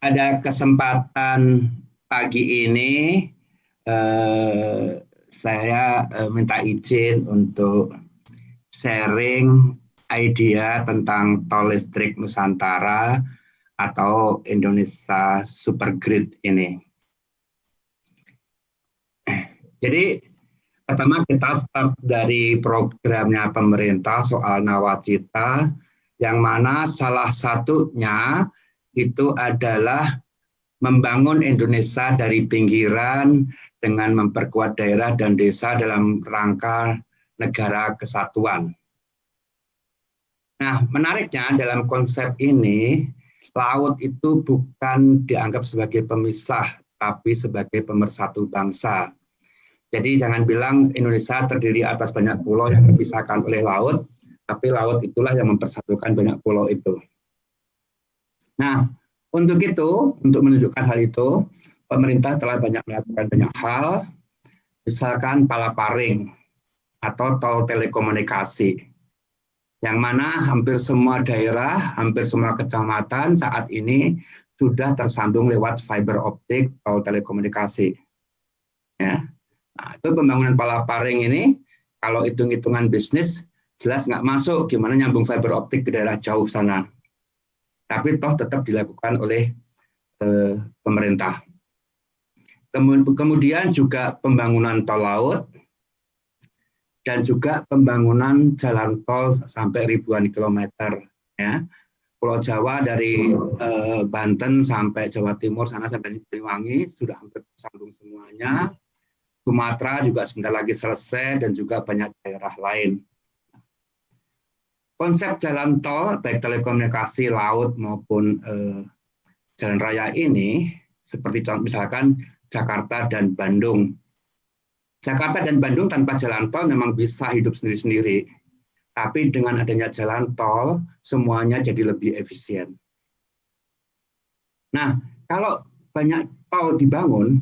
ada kesempatan pagi ini eh, saya eh, minta izin untuk sharing idea tentang tol listrik Nusantara atau Indonesia Super Grid ini. Jadi pertama kita start dari programnya pemerintah soal nawacita yang mana salah satunya itu adalah membangun Indonesia dari pinggiran dengan memperkuat daerah dan desa dalam rangka negara kesatuan. Nah, menariknya dalam konsep ini, laut itu bukan dianggap sebagai pemisah, tapi sebagai pemersatu bangsa. Jadi jangan bilang Indonesia terdiri atas banyak pulau yang dipisahkan oleh laut, tapi laut itulah yang mempersatukan banyak pulau itu. Nah, untuk itu, untuk menunjukkan hal itu, pemerintah telah banyak melakukan banyak hal, misalkan palaparing atau tol telekomunikasi, yang mana hampir semua daerah, hampir semua kecamatan saat ini sudah tersambung lewat fiber optik atau telekomunikasi. Ya. Nah, itu pembangunan palaparing ini, kalau hitung-hitungan bisnis, jelas nggak masuk gimana nyambung fiber optik ke daerah jauh sana tapi toh tetap dilakukan oleh eh, pemerintah. Kemudian juga pembangunan tol laut dan juga pembangunan jalan tol sampai ribuan kilometer. Ya. Pulau Jawa dari eh, Banten sampai Jawa Timur sana sampai Banyuwangi sudah hampir tersambung semuanya. Sumatera juga sebentar lagi selesai dan juga banyak daerah lain konsep jalan tol baik telekomunikasi laut maupun eh, jalan raya ini seperti contoh misalkan Jakarta dan Bandung. Jakarta dan Bandung tanpa jalan tol memang bisa hidup sendiri-sendiri. Tapi dengan adanya jalan tol, semuanya jadi lebih efisien. Nah, kalau banyak tol dibangun,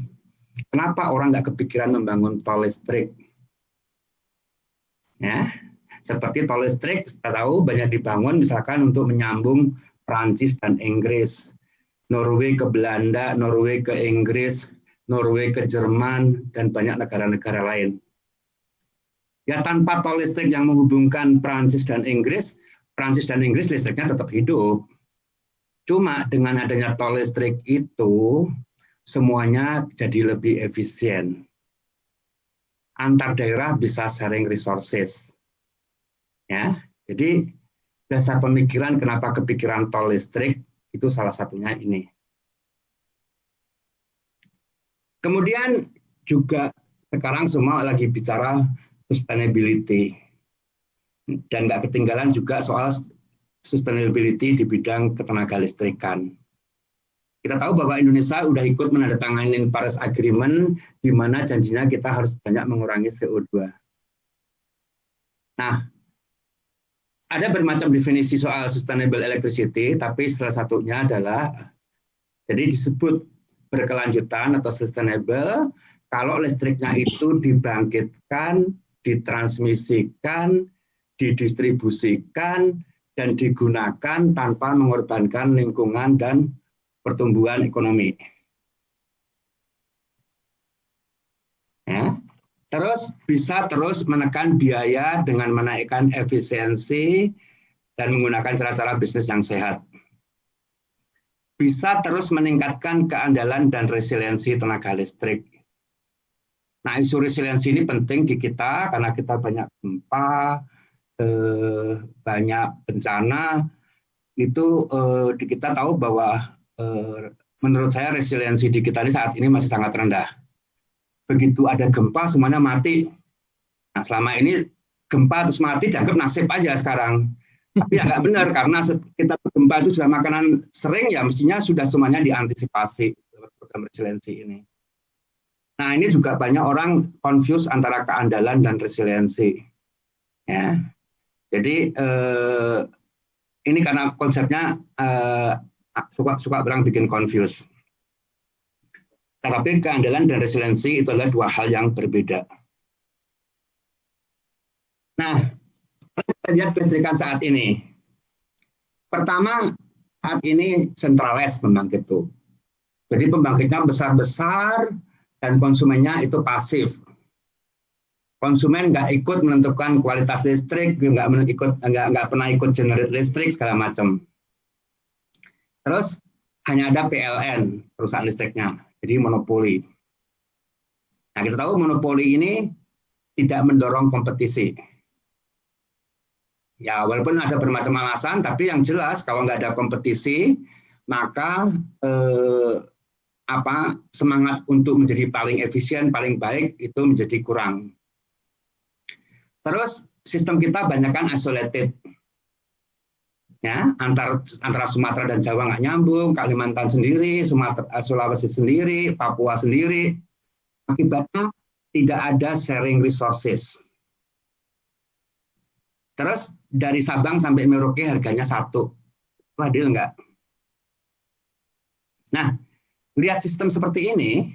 kenapa orang nggak kepikiran membangun tol listrik? Ya, seperti tol listrik, kita tahu banyak dibangun misalkan untuk menyambung Prancis dan Inggris, Norway ke Belanda, Norway ke Inggris, Norway ke Jerman, dan banyak negara-negara lain. Ya tanpa tol listrik yang menghubungkan Prancis dan Inggris, Prancis dan Inggris listriknya tetap hidup. Cuma dengan adanya tol listrik itu, semuanya jadi lebih efisien. Antar daerah bisa sharing resources. Ya, jadi dasar pemikiran kenapa kepikiran tol listrik itu salah satunya ini. Kemudian juga sekarang semua lagi bicara sustainability dan nggak ketinggalan juga soal sustainability di bidang ketenaga listrikan. Kita tahu bahwa Indonesia sudah ikut menandatangani Paris Agreement di mana janjinya kita harus banyak mengurangi CO2. Nah, ada bermacam definisi soal sustainable electricity, tapi salah satunya adalah jadi disebut berkelanjutan atau sustainable kalau listriknya itu dibangkitkan, ditransmisikan, didistribusikan, dan digunakan tanpa mengorbankan lingkungan dan pertumbuhan ekonomi. Ya. Terus bisa terus menekan biaya dengan menaikkan efisiensi dan menggunakan cara-cara bisnis yang sehat. Bisa terus meningkatkan keandalan dan resiliensi tenaga listrik. Nah, isu resiliensi ini penting di kita karena kita banyak gempa, eh, banyak bencana. Itu eh, di kita tahu bahwa eh, menurut saya resiliensi di kita ini saat ini masih sangat rendah begitu ada gempa semuanya mati. Nah, selama ini gempa terus mati dianggap nasib aja sekarang. Tapi ya nggak benar karena kita gempa itu sudah makanan sering ya mestinya sudah semuanya diantisipasi lewat program resiliensi ini. Nah ini juga banyak orang confuse antara keandalan dan resiliensi. Ya, jadi eh, ini karena konsepnya eh, suka suka bilang bikin confuse. Tetapi keandalan dan resiliensi itu adalah dua hal yang berbeda. Nah, kita lihat kelistrikan saat ini. Pertama, saat ini sentrales pembangkit itu. Jadi pembangkitnya besar-besar dan konsumennya itu pasif. Konsumen nggak ikut menentukan kualitas listrik, nggak ikut nggak nggak pernah ikut generate listrik segala macam. Terus hanya ada PLN perusahaan listriknya, jadi monopoli. Nah kita tahu monopoli ini tidak mendorong kompetisi. Ya walaupun ada bermacam alasan, tapi yang jelas kalau nggak ada kompetisi, maka eh, apa semangat untuk menjadi paling efisien, paling baik itu menjadi kurang. Terus sistem kita banyak kan isolated. Ya, antara antara Sumatera dan Jawa nggak nyambung, Kalimantan sendiri, Sumatera, eh, Sulawesi sendiri, Papua sendiri. Akibatnya tidak ada sharing resources. Terus dari Sabang sampai Merauke harganya satu. Adil nggak? Nah, lihat sistem seperti ini,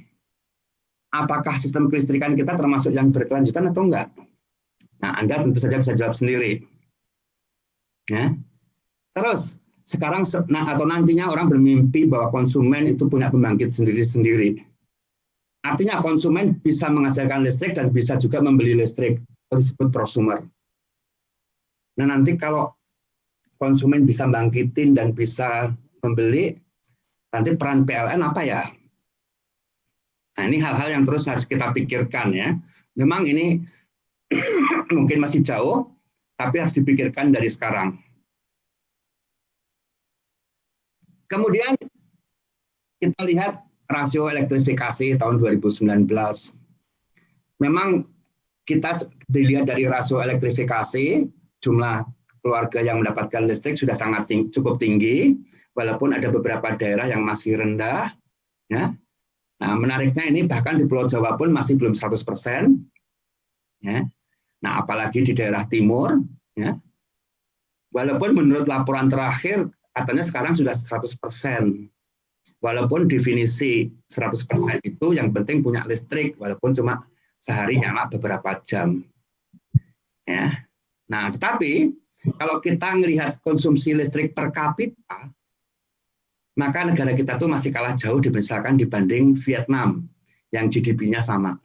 apakah sistem kelistrikan kita termasuk yang berkelanjutan atau enggak? Nah, Anda tentu saja bisa jawab sendiri. Ya. Terus, sekarang nah atau nantinya orang bermimpi bahwa konsumen itu punya pembangkit sendiri-sendiri. Artinya konsumen bisa menghasilkan listrik dan bisa juga membeli listrik. Disebut prosumer. Nah, nanti kalau konsumen bisa bangkitin dan bisa membeli, Nanti peran PLN apa ya? Nah, ini hal-hal yang terus harus kita pikirkan ya. Memang ini mungkin masih jauh, tapi harus dipikirkan dari sekarang. Kemudian kita lihat rasio elektrifikasi tahun 2019. Memang kita dilihat dari rasio elektrifikasi, jumlah keluarga yang mendapatkan listrik sudah sangat ting cukup tinggi, walaupun ada beberapa daerah yang masih rendah. Ya. Nah, menariknya ini bahkan di Pulau Jawa pun masih belum 100 persen. Ya. Nah, apalagi di daerah timur. Ya. Walaupun menurut laporan terakhir katanya sekarang sudah 100 persen. Walaupun definisi 100 persen itu yang penting punya listrik, walaupun cuma sehari nyala beberapa jam. Ya. Nah, tetapi kalau kita melihat konsumsi listrik per kapita, maka negara kita tuh masih kalah jauh misalkan dibanding Vietnam yang GDP-nya sama.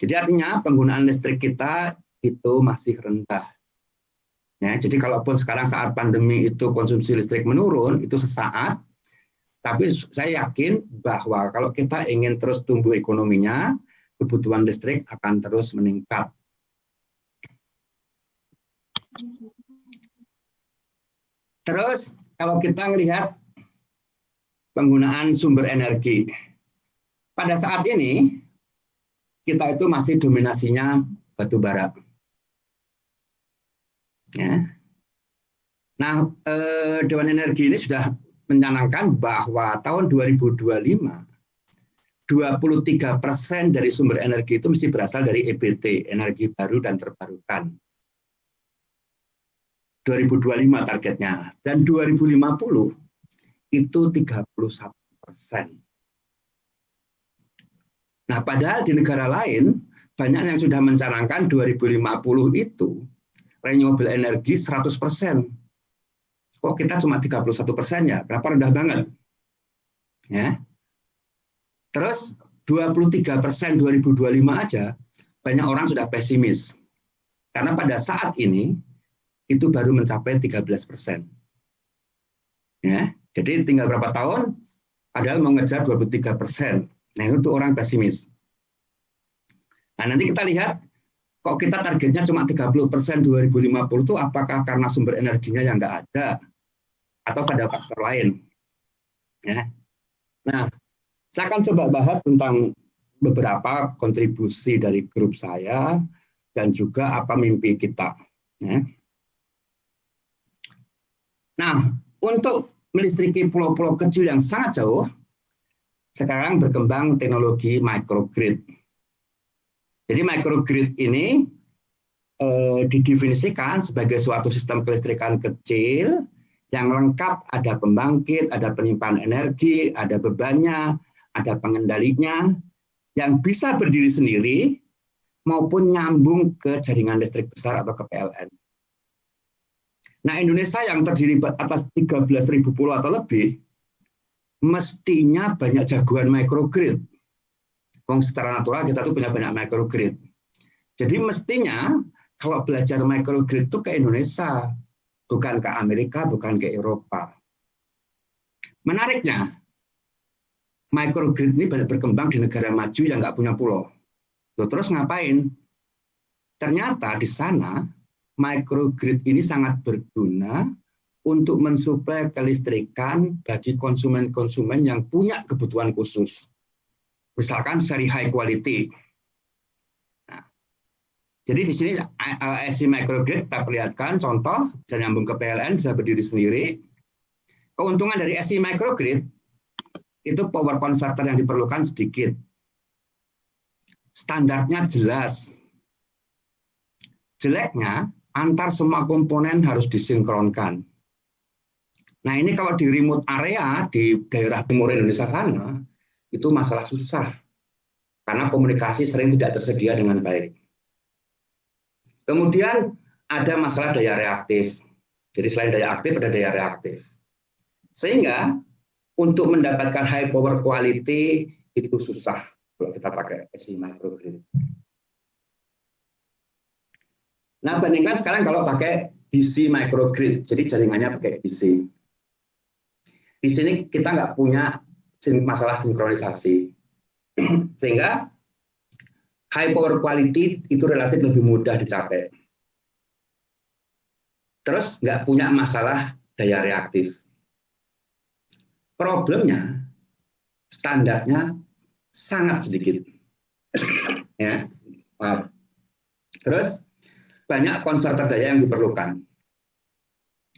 Jadi artinya penggunaan listrik kita itu masih rendah. Ya, jadi kalaupun sekarang saat pandemi itu konsumsi listrik menurun, itu sesaat, tapi saya yakin bahwa kalau kita ingin terus tumbuh ekonominya, kebutuhan listrik akan terus meningkat. Terus kalau kita melihat penggunaan sumber energi, pada saat ini kita itu masih dominasinya batu bara. Ya. Nah, eh, Dewan Energi ini sudah mencanangkan bahwa tahun 2025 23 persen dari sumber energi itu mesti berasal dari EBT, energi baru dan terbarukan. 2025 targetnya. Dan 2050 itu 31 persen. Nah, padahal di negara lain banyak yang sudah mencanangkan 2050 itu renewable energy 100 persen. Kok kita cuma 31 persen ya? Kenapa rendah banget? Ya. Terus 23 persen 2025 aja banyak orang sudah pesimis. Karena pada saat ini itu baru mencapai 13 persen. Ya, jadi tinggal berapa tahun, padahal mengejar 23 persen. Nah, itu orang pesimis. Nah, nanti kita lihat, kok kita targetnya cuma 30 persen 2050 itu apakah karena sumber energinya yang nggak ada, atau ada faktor lain. Ya. Nah, saya akan coba bahas tentang beberapa kontribusi dari grup saya dan juga apa mimpi kita. Ya. Nah, untuk melistriki pulau-pulau kecil yang sangat jauh, sekarang berkembang teknologi microgrid. Jadi microgrid ini eh, didefinisikan sebagai suatu sistem kelistrikan kecil yang lengkap ada pembangkit, ada penyimpanan energi, ada bebannya, ada pengendalinya, yang bisa berdiri sendiri maupun nyambung ke jaringan listrik besar atau ke PLN. Nah Indonesia yang terdiri atas 13.000 pulau atau lebih, mestinya banyak jagoan microgrid. Wong secara natural kita tuh punya banyak microgrid. Jadi mestinya kalau belajar microgrid itu ke Indonesia, bukan ke Amerika, bukan ke Eropa. Menariknya, microgrid ini banyak berkembang di negara maju yang nggak punya pulau. Loh, terus ngapain? Ternyata di sana microgrid ini sangat berguna untuk mensuplai kelistrikan bagi konsumen-konsumen yang punya kebutuhan khusus. Misalkan seri high quality. Nah, jadi di sini IC microgrid kita perlihatkan contoh bisa nyambung ke PLN bisa berdiri sendiri. Keuntungan dari IC microgrid itu power converter yang diperlukan sedikit. Standarnya jelas, Jeleknya, antar semua komponen harus disinkronkan. Nah ini kalau di remote area di daerah timur Indonesia sana, itu masalah susah. Karena komunikasi sering tidak tersedia dengan baik. Kemudian ada masalah daya reaktif. Jadi selain daya aktif, ada daya reaktif. Sehingga untuk mendapatkan high power quality itu susah kalau kita pakai SI microgrid. Nah, bandingkan sekarang kalau pakai DC microgrid, jadi jaringannya pakai DC. Di sini kita nggak punya masalah sinkronisasi. Sehingga high power quality itu relatif lebih mudah dicapai. Terus nggak punya masalah daya reaktif. Problemnya standarnya sangat sedikit. ya, maaf. Terus banyak konverter daya yang diperlukan.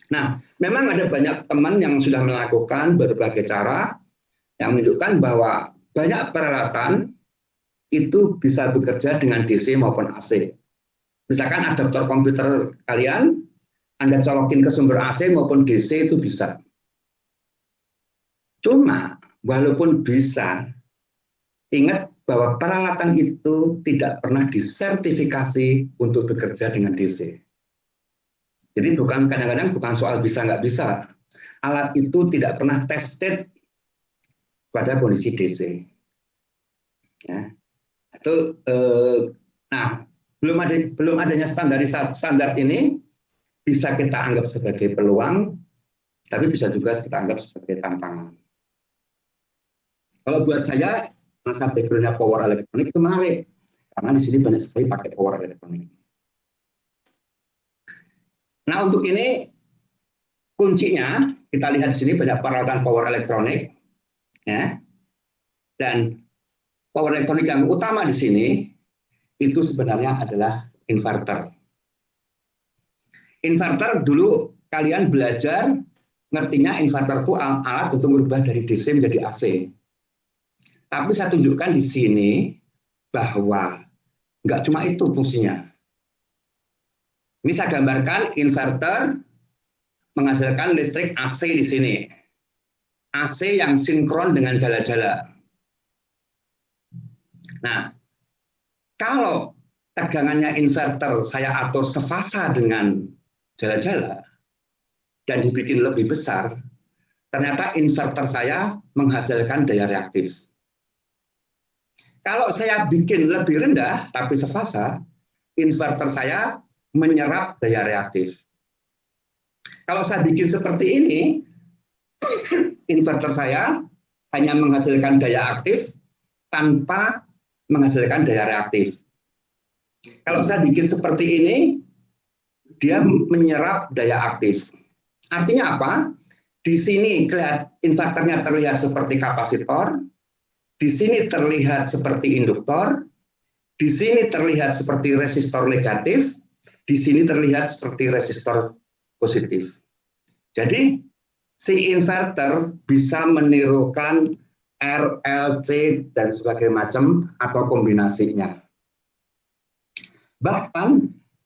Nah, memang ada banyak teman yang sudah melakukan berbagai cara yang menunjukkan bahwa banyak peralatan itu bisa bekerja dengan DC maupun AC. Misalkan adaptor komputer kalian, Anda colokin ke sumber AC maupun DC itu bisa. Cuma, walaupun bisa, ingat bahwa peralatan itu tidak pernah disertifikasi untuk bekerja dengan DC. Jadi bukan kadang-kadang bukan soal bisa nggak bisa. Alat itu tidak pernah tested pada kondisi DC. Ya. Itu eh, nah belum ada belum adanya standarisasi standar ini bisa kita anggap sebagai peluang, tapi bisa juga kita anggap sebagai tantangan. Kalau buat saya masa backgroundnya power elektronik itu menarik karena di sini banyak sekali pakai power elektronik. Nah untuk ini kuncinya kita lihat di sini banyak peralatan power elektronik ya dan power elektronik yang utama di sini itu sebenarnya adalah inverter. Inverter dulu kalian belajar ngertinya inverter itu alat untuk merubah dari DC menjadi AC. Tapi saya tunjukkan di sini bahwa nggak cuma itu fungsinya. Ini saya gambarkan inverter menghasilkan listrik AC di sini. AC yang sinkron dengan jala-jala. Nah, kalau tegangannya inverter saya atur sefasa dengan jala-jala dan dibikin lebih besar, ternyata inverter saya menghasilkan daya reaktif. Kalau saya bikin lebih rendah tapi sefasa, inverter saya menyerap daya reaktif. Kalau saya bikin seperti ini, inverter saya hanya menghasilkan daya aktif tanpa menghasilkan daya reaktif. Kalau saya bikin seperti ini, dia menyerap daya aktif. Artinya apa? Di sini inverternya terlihat seperti kapasitor, di sini terlihat seperti induktor, di sini terlihat seperti resistor negatif, di sini terlihat seperti resistor positif. Jadi si inverter bisa menirukan RLC dan sebagainya macam atau kombinasinya. Bahkan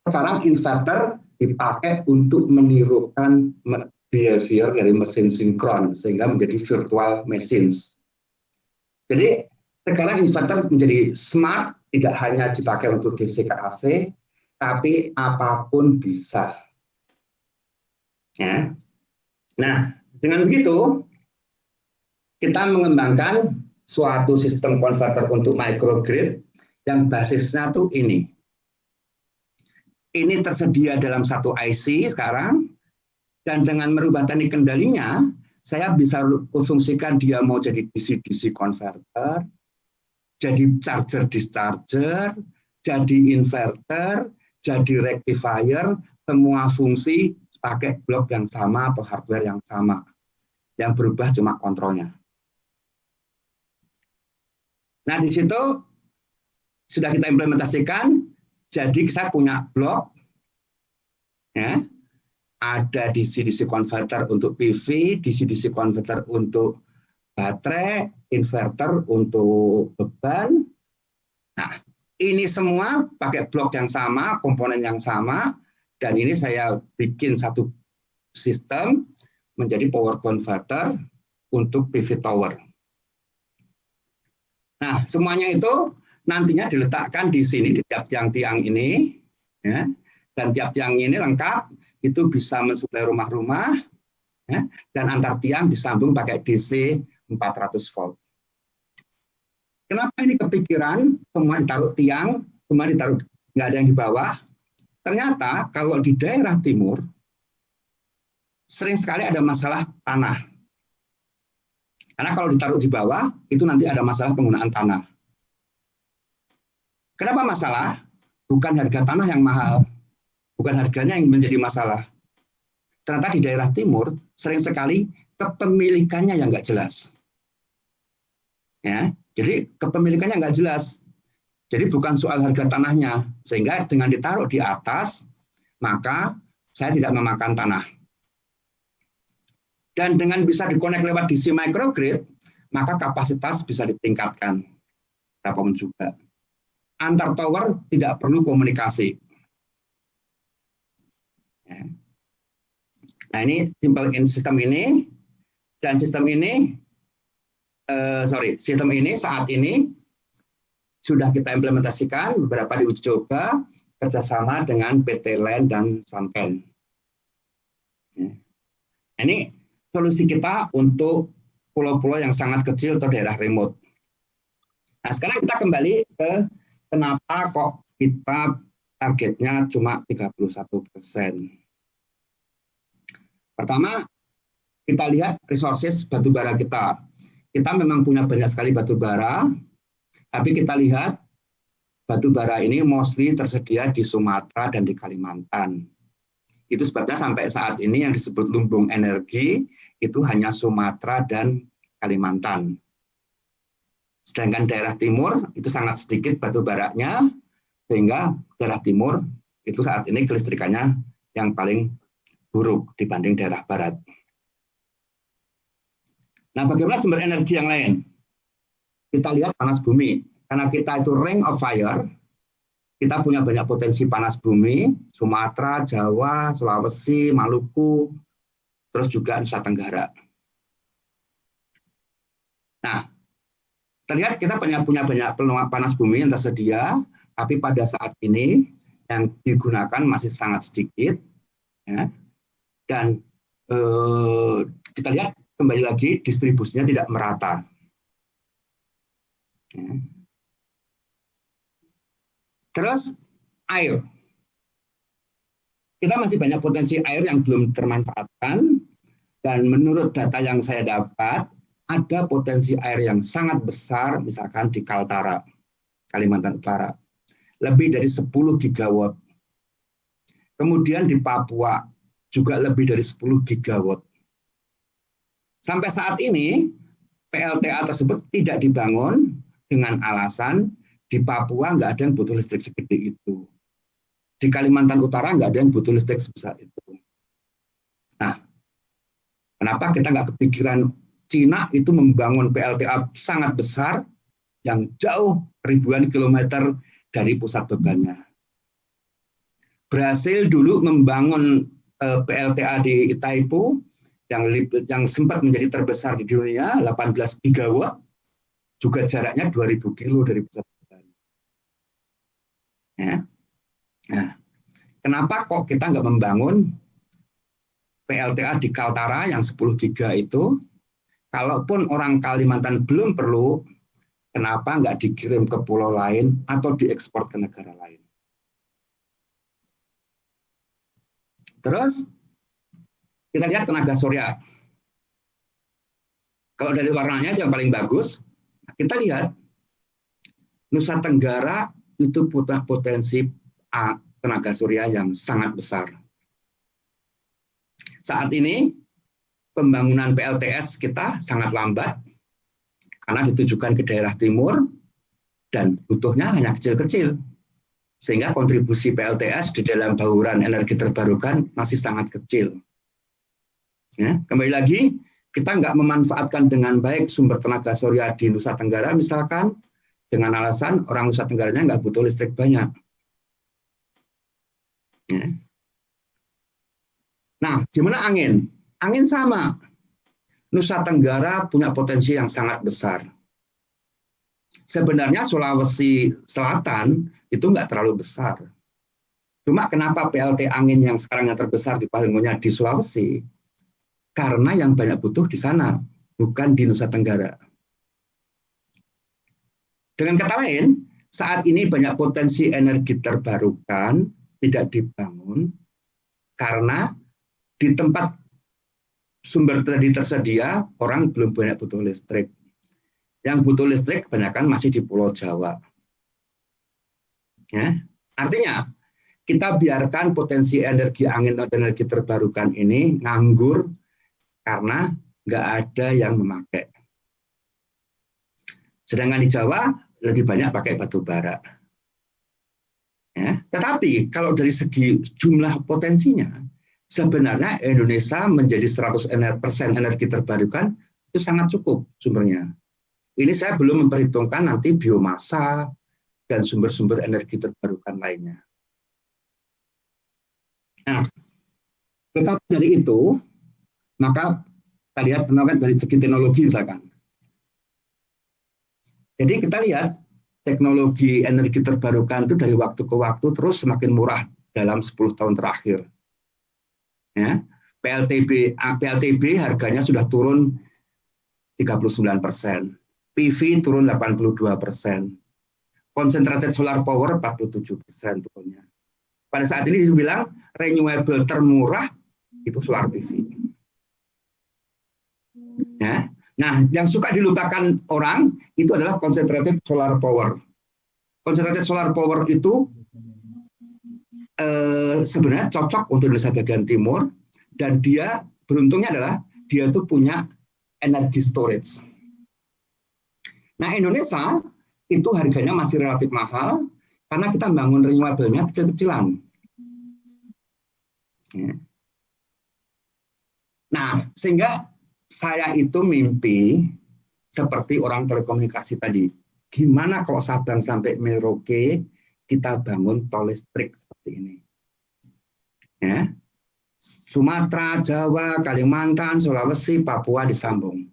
sekarang inverter dipakai untuk menirukan behavior dari mesin sinkron sehingga menjadi virtual machines. Jadi sekarang inverter menjadi smart, tidak hanya dipakai untuk DC ke AC, tapi apa pun bisa. Ya. Nah, dengan begitu kita mengembangkan suatu sistem konverter untuk microgrid yang basisnya tuh ini. Ini tersedia dalam satu IC sekarang, dan dengan merubah teknik kendalinya, saya bisa fungsikan dia mau jadi DC-DC converter, jadi charger discharger, jadi inverter, jadi rectifier, semua fungsi pakai blok yang sama atau hardware yang sama. Yang berubah cuma kontrolnya. Nah, di situ sudah kita implementasikan, jadi saya punya blok, ya, ada DC-DC converter untuk PV, DC-DC converter untuk baterai, inverter untuk beban. Nah, ini semua pakai blok yang sama, komponen yang sama, dan ini saya bikin satu sistem menjadi power converter untuk PV tower. Nah, semuanya itu nantinya diletakkan di sini di tiap tiang-tiang ini, ya, dan tiap tiang ini lengkap itu bisa mensuplai rumah-rumah, ya, dan antar tiang disambung pakai DC 400 volt. Kenapa ini kepikiran semua ditaruh tiang, semua ditaruh nggak ada yang di bawah? Ternyata kalau di daerah timur sering sekali ada masalah tanah. Karena kalau ditaruh di bawah, itu nanti ada masalah penggunaan tanah. Kenapa masalah? Bukan harga tanah yang mahal, bukan harganya yang menjadi masalah. Ternyata di daerah timur sering sekali kepemilikannya yang nggak jelas. Ya, jadi kepemilikannya nggak jelas. Jadi bukan soal harga tanahnya, sehingga dengan ditaruh di atas, maka saya tidak memakan tanah. Dan dengan bisa dikonek lewat DC microgrid, maka kapasitas bisa ditingkatkan. Apa pun juga. Antar tower tidak perlu komunikasi. Ya. Nah ini simple sistem ini dan sistem ini, uh, sorry, sistem ini saat ini sudah kita implementasikan beberapa di uji coba kerjasama dengan PT LAN dan Sunken. Ya. Ini solusi kita untuk pulau-pulau yang sangat kecil atau daerah remote. Nah, sekarang kita kembali ke kenapa kok kita targetnya cuma 31 persen. Pertama, kita lihat resources batu bara kita. Kita memang punya banyak sekali batu bara, tapi kita lihat batu bara ini mostly tersedia di Sumatera dan di Kalimantan. Itu sebabnya sampai saat ini yang disebut lumbung energi itu hanya Sumatera dan Kalimantan. Sedangkan daerah timur itu sangat sedikit batu baranya, sehingga daerah timur itu saat ini kelistrikannya yang paling buruk dibanding daerah barat. Nah, bagaimana sumber energi yang lain? Kita lihat panas bumi. Karena kita itu ring of fire, kita punya banyak potensi panas bumi, Sumatera, Jawa, Sulawesi, Maluku, terus juga Nusa Tenggara. Nah, terlihat kita punya punya banyak panas bumi yang tersedia, tapi pada saat ini yang digunakan masih sangat sedikit, ya. dan eh, kita lihat kembali lagi distribusinya tidak merata. Ya. Terus air. Kita masih banyak potensi air yang belum termanfaatkan dan menurut data yang saya dapat ada potensi air yang sangat besar misalkan di Kaltara, Kalimantan Utara. Lebih dari 10 gigawatt. Kemudian di Papua juga lebih dari 10 gigawatt. Sampai saat ini PLTA tersebut tidak dibangun dengan alasan di Papua nggak ada yang butuh listrik segede itu. Di Kalimantan Utara nggak ada yang butuh listrik sebesar itu. Nah, kenapa kita nggak kepikiran Cina itu membangun PLTA sangat besar yang jauh ribuan kilometer dari pusat bebannya. Brasil dulu membangun eh, PLTA di Itaipu yang yang sempat menjadi terbesar di dunia 18 gigawatt juga jaraknya 2000 kilo dari pusat Ya. Nah, kenapa kok kita nggak membangun PLTA di Kaltara yang 10 giga itu, kalaupun orang Kalimantan belum perlu, kenapa nggak dikirim ke pulau lain atau diekspor ke negara lain? Terus kita lihat tenaga surya. Kalau dari warnanya yang paling bagus, kita lihat Nusa Tenggara itu punya potensi tenaga surya yang sangat besar. Saat ini pembangunan PLTS kita sangat lambat karena ditujukan ke daerah timur dan butuhnya hanya kecil-kecil. Sehingga kontribusi PLTS di dalam bauran energi terbarukan masih sangat kecil. Ya, kembali lagi, kita nggak memanfaatkan dengan baik sumber tenaga surya di Nusa Tenggara, misalkan dengan alasan orang Nusa Tenggaranya nggak butuh listrik banyak. Ya. Nah, gimana angin? Angin sama. Nusa Tenggara punya potensi yang sangat besar. Sebenarnya Sulawesi Selatan itu nggak terlalu besar. Cuma kenapa PLT angin yang sekarang yang terbesar di Palembangnya di Sulawesi? Karena yang banyak butuh di sana, bukan di Nusa Tenggara. Dengan kata lain, saat ini banyak potensi energi terbarukan tidak dibangun karena di tempat sumber tadi tersedia, orang belum banyak butuh listrik. Yang butuh listrik kebanyakan masih di Pulau Jawa. Ya, artinya kita biarkan potensi energi angin atau energi terbarukan ini nganggur karena nggak ada yang memakai. Sedangkan di Jawa lebih banyak pakai batu bara. Ya, tetapi kalau dari segi jumlah potensinya, sebenarnya Indonesia menjadi 100% energi terbarukan itu sangat cukup sumbernya. Ini saya belum memperhitungkan nanti biomasa dan sumber-sumber energi terbarukan lainnya. Nah, tetapi dari itu, maka kita lihat penampilan dari segi teknologi misalkan. Jadi kita lihat teknologi energi terbarukan itu dari waktu ke waktu terus semakin murah dalam 10 tahun terakhir. Ya, PLTB PLTB harganya sudah turun 39 persen, PV turun 82 persen, concentrated solar power 47 persen turunnya. Pada saat ini dibilang renewable termurah itu solar PV. Ya, nah yang suka dilupakan orang itu adalah concentrated solar power. Concentrated solar power itu eh, sebenarnya cocok untuk Indonesia bagian timur dan dia beruntungnya adalah dia itu punya energi storage. Nah Indonesia itu harganya masih relatif mahal karena kita bangun renewable-nya kecil-kecilan. Ya. Nah, sehingga saya itu mimpi seperti orang telekomunikasi tadi. Gimana kalau Sabang sampai Merauke kita bangun tol listrik seperti ini. Ya. Sumatera, Jawa, Kalimantan, Sulawesi, Papua disambung.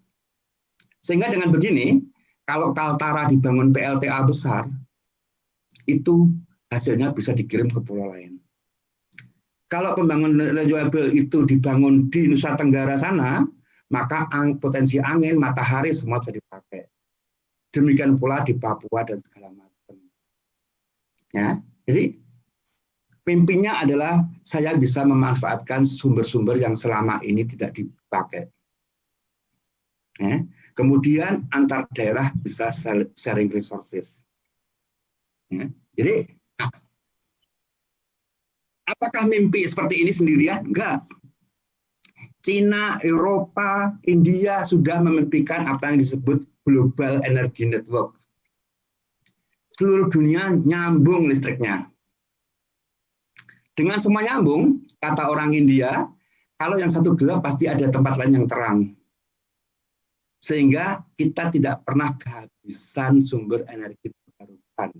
Sehingga dengan begini, kalau Kaltara dibangun PLTA besar, itu hasilnya bisa dikirim ke pulau lain. Kalau pembangunan renewable itu dibangun di Nusa Tenggara sana, maka potensi angin, matahari semua bisa dipakai. Demikian pula di Papua dan segala macam. Ya, jadi mimpinya adalah saya bisa memanfaatkan sumber-sumber yang selama ini tidak dipakai. Ya, kemudian antar daerah bisa sharing resources. Ya, jadi apakah mimpi seperti ini sendirian? Enggak. Cina, Eropa, India sudah memimpikan apa yang disebut Global Energy Network seluruh dunia nyambung listriknya. Dengan semua nyambung, kata orang India, kalau yang satu gelap pasti ada tempat lain yang terang. Sehingga kita tidak pernah kehabisan sumber energi terbarukan.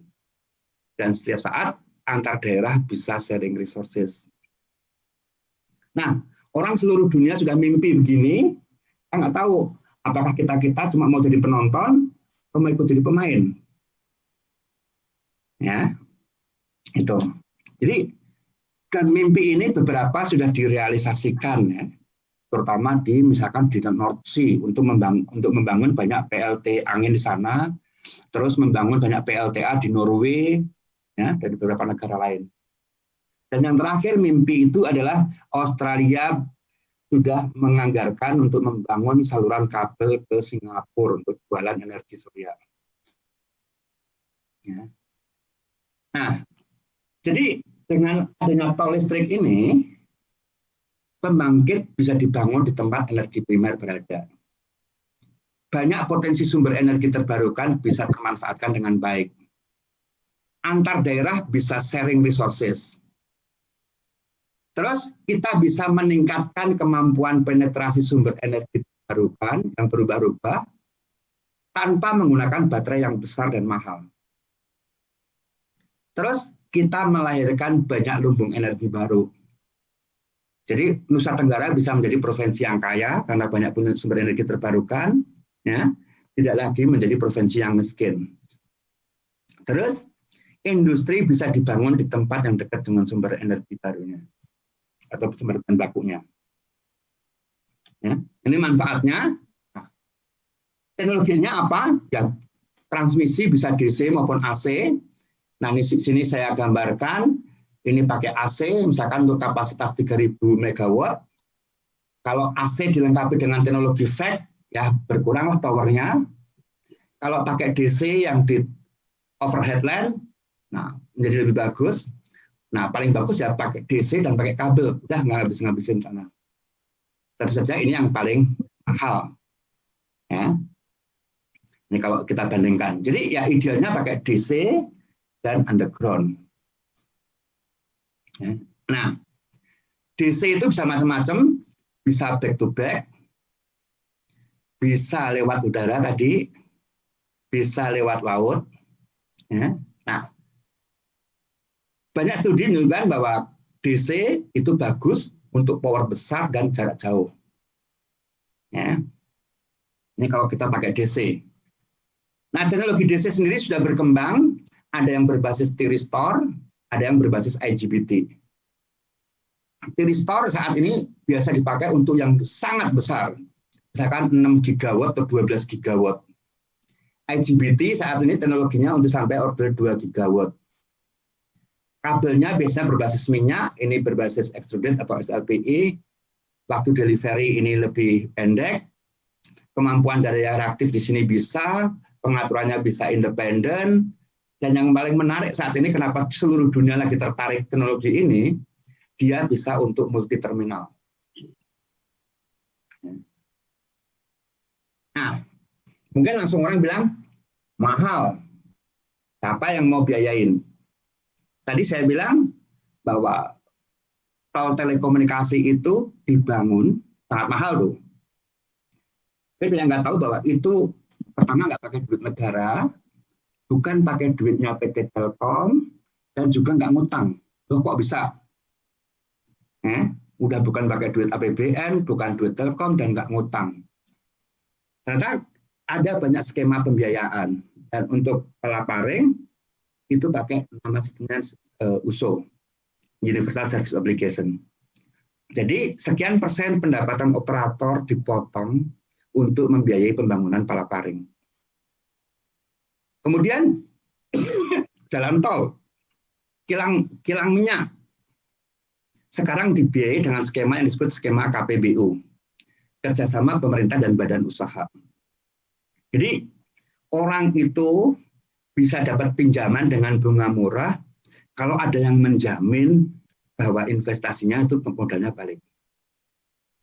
Dan setiap saat antar daerah bisa sharing resources. Nah, orang seluruh dunia sudah mimpi begini, kita nggak tahu apakah kita-kita cuma mau jadi penonton atau mau ikut jadi pemain. Ya itu. Jadi dan mimpi ini beberapa sudah direalisasikan ya. Terutama di misalkan di North Sea untuk membangun, untuk membangun banyak PLT angin di sana, terus membangun banyak PLTA di Norway, ya, dan beberapa negara lain. Dan yang terakhir mimpi itu adalah Australia sudah menganggarkan untuk membangun saluran kabel ke Singapura untuk jualan energi surya. Ya. Nah, jadi dengan adanya tol listrik ini, pembangkit bisa dibangun di tempat energi primer berada. Banyak potensi sumber energi terbarukan bisa dimanfaatkan dengan baik. Antar daerah bisa sharing resources Terus kita bisa meningkatkan kemampuan penetrasi sumber energi terbarukan yang berubah-ubah tanpa menggunakan baterai yang besar dan mahal. Terus kita melahirkan banyak lumbung energi baru. Jadi Nusa Tenggara bisa menjadi provinsi yang kaya karena banyak sumber energi terbarukan, ya, tidak lagi menjadi provinsi yang miskin. Terus industri bisa dibangun di tempat yang dekat dengan sumber energi barunya atau sumber bahan bakunya. Ya, ini manfaatnya. Nah, teknologinya apa? Ya, transmisi bisa DC maupun AC. Nah, ini sini saya gambarkan. Ini pakai AC, misalkan untuk kapasitas 3000 megawatt. Kalau AC dilengkapi dengan teknologi FET, ya berkuranglah powernya. Kalau pakai DC yang di overhead line, nah menjadi lebih bagus. Nah, paling bagus ya pakai DC dan pakai kabel. Udah nggak habis-ngabisin tanah. Tentu saja ini yang paling mahal. Ya. Ini kalau kita bandingkan. Jadi ya idealnya pakai DC dan underground. Ya. Nah, DC itu bisa macam-macam, bisa back to back, bisa lewat udara tadi, bisa lewat laut. Ya. Nah, banyak studi menunjukkan bahwa DC itu bagus untuk power besar dan jarak jauh. Ya. Ini kalau kita pakai DC. Nah, teknologi DC sendiri sudah berkembang, ada yang berbasis Tiristor, ada yang berbasis IGBT. Tiristor saat ini biasa dipakai untuk yang sangat besar, misalkan 6 gigawatt atau 12 gigawatt. IGBT saat ini teknologinya untuk sampai order 2 gigawatt. Kabelnya biasanya berbasis minyak, ini berbasis extruded atau SLPI. Waktu delivery ini lebih pendek. Kemampuan daya reaktif di sini bisa, pengaturannya bisa independen. Dan yang paling menarik saat ini kenapa seluruh dunia lagi tertarik teknologi ini, dia bisa untuk multi terminal. Nah, mungkin langsung orang bilang mahal. Siapa yang mau biayain? Tadi saya bilang bahwa tol telekomunikasi itu dibangun sangat mahal tuh. Saya yang nggak tahu bahwa itu pertama nggak pakai duit negara, bukan pakai duitnya PT Telkom, dan juga nggak ngutang. Loh kok bisa? Eh, udah bukan pakai duit APBN, bukan duit Telkom, dan nggak ngutang. Ternyata ada banyak skema pembiayaan. Dan untuk pelaparing, itu pakai nama sistemnya uh, USO, Universal Service Obligation. Jadi sekian persen pendapatan operator dipotong untuk membiayai pembangunan palaparing. Kemudian jalan tol, kilang kilang minyak, sekarang dibiayai dengan skema yang disebut skema KPBU, kerjasama pemerintah dan badan usaha. Jadi orang itu bisa dapat pinjaman dengan bunga murah kalau ada yang menjamin bahwa investasinya itu modalnya balik.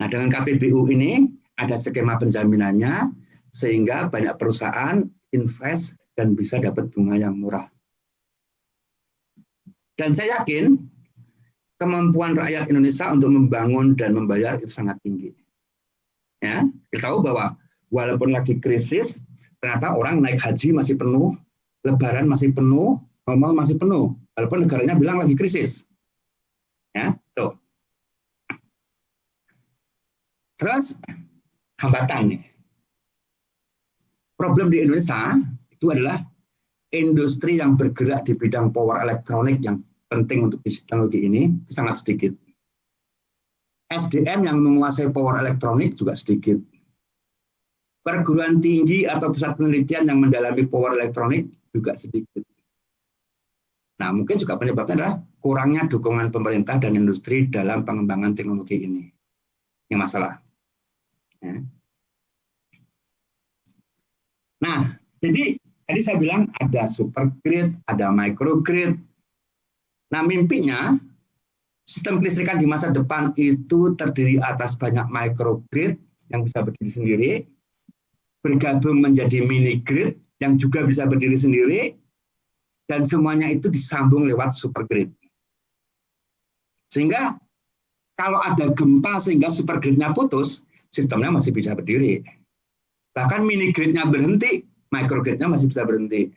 Nah, dengan KPBU ini ada skema penjaminannya sehingga banyak perusahaan invest dan bisa dapat bunga yang murah. Dan saya yakin kemampuan rakyat Indonesia untuk membangun dan membayar itu sangat tinggi. Ya, kita tahu bahwa walaupun lagi krisis, ternyata orang naik haji masih penuh, lebaran masih penuh, normal masih penuh. Walaupun negaranya bilang lagi krisis. Ya, tuh. Terus hambatan nih. Problem di Indonesia itu adalah industri yang bergerak di bidang power elektronik yang penting untuk teknologi ini sangat sedikit. SDM yang menguasai power elektronik juga sedikit. Perguruan tinggi atau pusat penelitian yang mendalami power elektronik juga sedikit. Nah, mungkin juga penyebabnya adalah kurangnya dukungan pemerintah dan industri dalam pengembangan teknologi ini. Ini masalah. Ya. Nah, jadi tadi saya bilang ada super grid, ada microgrid. Nah, mimpinya sistem kelistrikan di masa depan itu terdiri atas banyak microgrid yang bisa berdiri sendiri, bergabung menjadi mini grid yang juga bisa berdiri sendiri, dan semuanya itu disambung lewat super grid. Sehingga kalau ada gempa sehingga super gridnya putus, sistemnya masih bisa berdiri. Bahkan mini gridnya berhenti, micro gridnya masih bisa berhenti.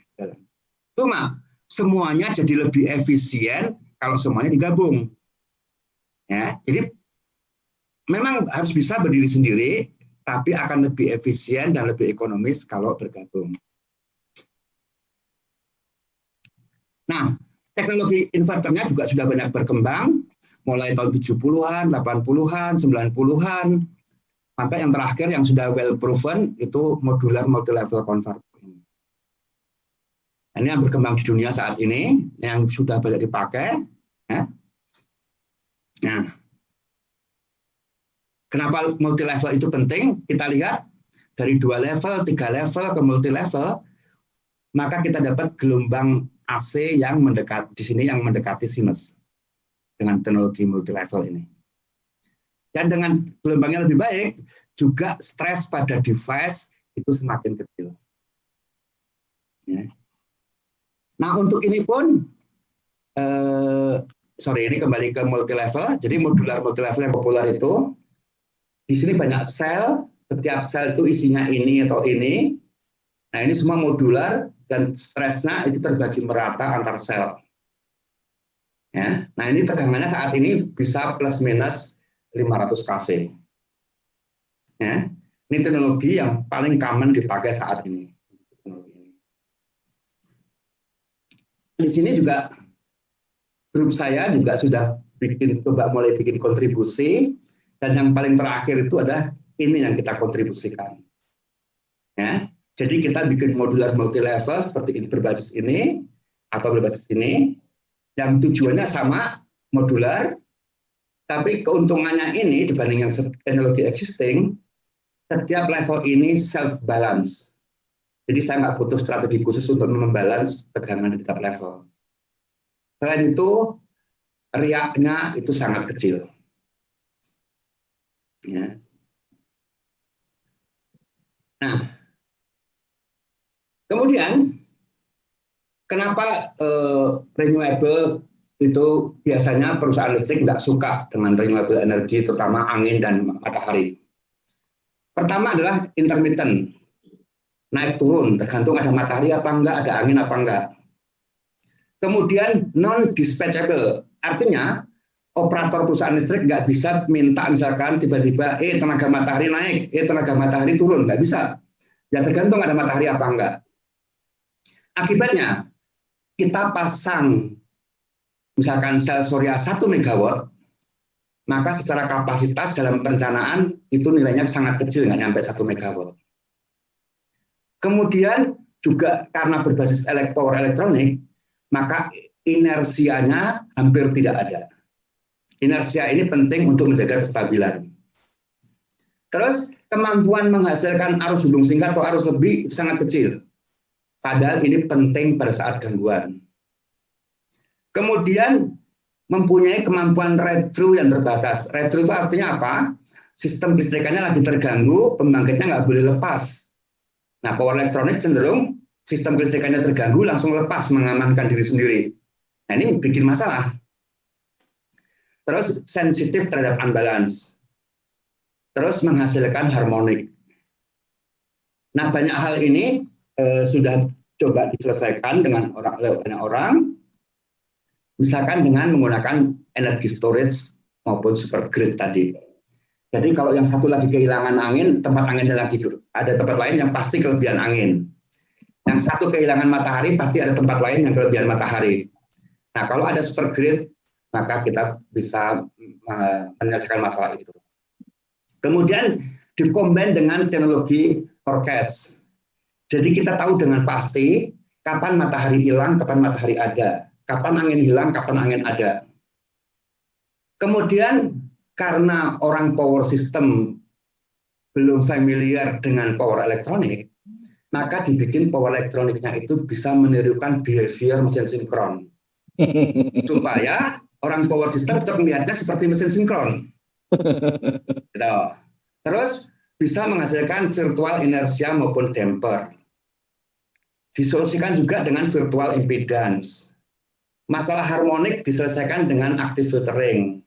Cuma semuanya jadi lebih efisien kalau semuanya digabung. Ya, jadi memang harus bisa berdiri sendiri, tapi akan lebih efisien dan lebih ekonomis kalau bergabung. Nah, teknologi inverternya juga sudah banyak berkembang, mulai tahun 70-an, 80-an, 90-an, sampai yang terakhir yang sudah well proven itu modular multi-level converter. Ini yang berkembang di dunia saat ini, yang sudah banyak dipakai. Ya. Nah, kenapa multi level itu penting? Kita lihat dari dua level, tiga level ke multi level, maka kita dapat gelombang AC yang mendekat di sini yang mendekati sinus dengan teknologi multi level ini. Dan dengan gelombangnya lebih baik, juga stres pada device itu semakin kecil. Ya. Nah untuk ini pun eh, sorry ini kembali ke multi level. Jadi modular multi level yang populer itu di sini banyak sel, setiap sel itu isinya ini atau ini. Nah ini semua modular dan stresnya itu terbagi merata antar sel. Ya, nah ini tegangannya saat ini bisa plus minus 500 kV. Ya, ini teknologi yang paling common dipakai saat ini. Di sini juga grup saya juga sudah bikin coba mulai bikin kontribusi dan yang paling terakhir itu adalah ini yang kita kontribusikan. Ya, jadi kita bikin modular multi level seperti ini berbasis ini atau berbasis ini yang tujuannya sama modular tapi keuntungannya ini dibanding yang teknologi existing setiap level ini self balance. Jadi saya nggak butuh strategi khusus untuk membalance tegangan di tiap level. Selain itu, riaknya itu sangat kecil. Ya. Nah, kemudian kenapa uh, renewable itu biasanya perusahaan listrik nggak suka dengan renewable energi, terutama angin dan matahari. Pertama adalah intermittent, naik turun, tergantung ada matahari apa enggak, ada angin apa enggak. Kemudian non dispatchable, artinya operator perusahaan listrik nggak bisa minta misalkan tiba-tiba eh tenaga matahari naik, eh tenaga matahari turun, nggak bisa. Ya tergantung ada matahari apa enggak. Akibatnya kita pasang misalkan sel surya 1 megawatt, maka secara kapasitas dalam perencanaan itu nilainya sangat kecil, nggak nyampe 1 megawatt. Kemudian juga karena berbasis power elektronik, maka inersianya hampir tidak ada. Inersia ini penting untuk menjaga kestabilan. Terus kemampuan menghasilkan arus hubung singkat atau arus lebih sangat kecil. Padahal ini penting pada saat gangguan. Kemudian mempunyai kemampuan retro yang terbatas. Retro itu artinya apa? Sistem listrikannya lagi terganggu, pembangkitnya nggak boleh lepas. Nah, power elektronik cenderung sistem kelistrikannya terganggu langsung lepas mengamankan diri sendiri. Nah ini bikin masalah. Terus sensitif terhadap unbalance. Terus menghasilkan harmonik. Nah banyak hal ini eh, sudah coba diselesaikan dengan orang banyak orang. Misalkan dengan menggunakan energi storage maupun super grid tadi. Jadi kalau yang satu lagi kehilangan angin, tempat anginnya lagi ada tempat lain yang pasti kelebihan angin. Yang satu kehilangan matahari, pasti ada tempat lain yang kelebihan matahari. Nah, kalau ada super grid, maka kita bisa uh, menyelesaikan masalah itu. Kemudian dikombin dengan teknologi forecast. Jadi kita tahu dengan pasti kapan matahari hilang, kapan matahari ada, kapan angin hilang, kapan angin ada. Kemudian karena orang power system belum familiar dengan power elektronik, maka dibikin power elektroniknya itu bisa menirukan behavior mesin sinkron. Supaya orang power system tetap melihatnya seperti mesin sinkron. Gitu. Terus bisa menghasilkan virtual inersia maupun damper. Disolusikan juga dengan virtual impedance. Masalah harmonik diselesaikan dengan active filtering.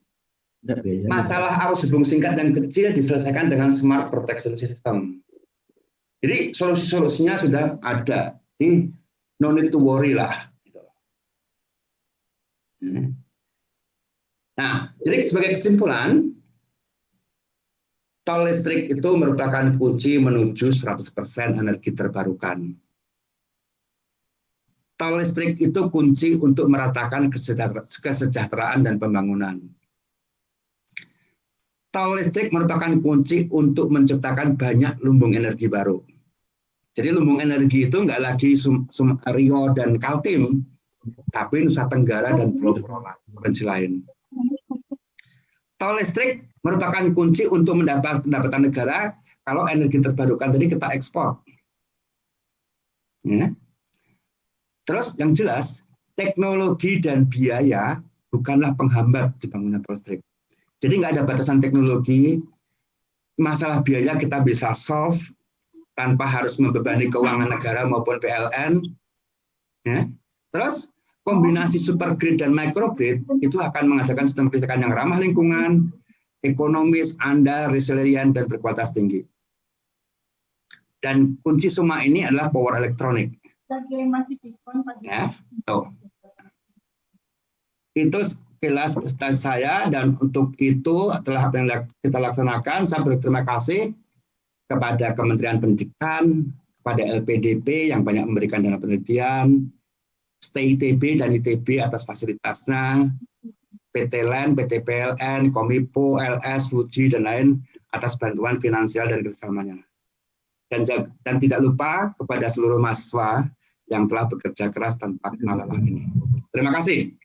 Masalah arus hubung singkat dan kecil diselesaikan dengan smart protection system. Jadi solusi-solusinya sudah ada. Jadi no need to worry lah. Gitu. Hmm. Nah, jadi sebagai kesimpulan, tol listrik itu merupakan kunci menuju 100% energi terbarukan. Tol listrik itu kunci untuk meratakan kesejahteraan dan pembangunan. Tol listrik merupakan kunci untuk menciptakan banyak lumbung energi baru. Jadi lumbung energi itu nggak lagi Sum, Sum, Rio dan Kaltim, tapi Nusa Tenggara dan Pulau provinsi lain. Tol listrik merupakan kunci untuk mendapat pendapatan negara kalau energi terbarukan tadi kita ekspor. Ya. Terus yang jelas teknologi dan biaya bukanlah penghambat dibangunnya tol listrik. Jadi nggak ada batasan teknologi, masalah biaya kita bisa solve tanpa harus membebani keuangan negara maupun PLN. Ya. Terus kombinasi super grid dan microgrid itu akan menghasilkan sistem kelistrikan yang ramah lingkungan, ekonomis, andal, resilient, dan berkualitas tinggi. Dan kunci semua ini adalah power elektronik. Ya, tuh. Itu kelas saya dan untuk itu telah apa yang kita laksanakan saya berterima kasih kepada Kementerian Pendidikan, kepada LPDP yang banyak memberikan dana penelitian, Stay ITB dan ITB atas fasilitasnya, PT LAN, PT PLN, Komipo, LS, Fuji, dan lain atas bantuan finansial dan kerjasamanya. Dan, dan tidak lupa kepada seluruh mahasiswa yang telah bekerja keras tanpa kenal ini. Terima kasih.